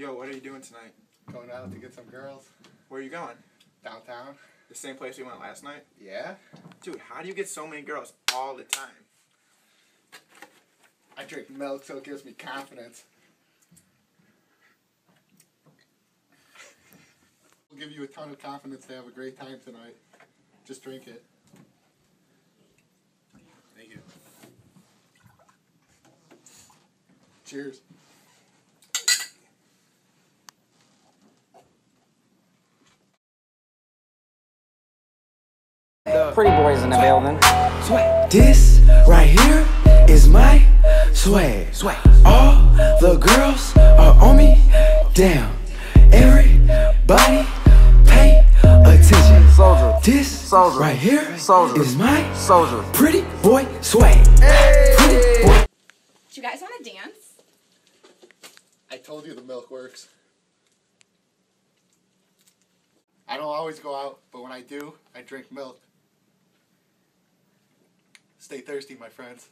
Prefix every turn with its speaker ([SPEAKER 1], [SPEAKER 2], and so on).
[SPEAKER 1] Yo, what are you doing tonight?
[SPEAKER 2] Going out to get some girls
[SPEAKER 1] Where are you going?
[SPEAKER 2] downtown.
[SPEAKER 1] The same place we went last night?
[SPEAKER 2] Yeah.
[SPEAKER 1] Dude, how do you get so many girls all the time?
[SPEAKER 2] I drink milk so it gives me confidence. will give you a ton of confidence to have a great time tonight. Just drink it.
[SPEAKER 1] Thank you.
[SPEAKER 2] Cheers.
[SPEAKER 3] Pretty boys in the building.
[SPEAKER 4] This right here is my swag. Swag. All the girls are on me. Damn. Everybody pay attention.
[SPEAKER 3] Soldier.
[SPEAKER 4] This
[SPEAKER 3] Soldier.
[SPEAKER 4] right here
[SPEAKER 3] Soldier.
[SPEAKER 4] is my
[SPEAKER 3] Soldier.
[SPEAKER 4] pretty boy swag. Pretty boy.
[SPEAKER 5] Do you guys want to dance?
[SPEAKER 2] I told you the milk works. I don't always go out, but when I do, I drink milk. Stay thirsty, my friends.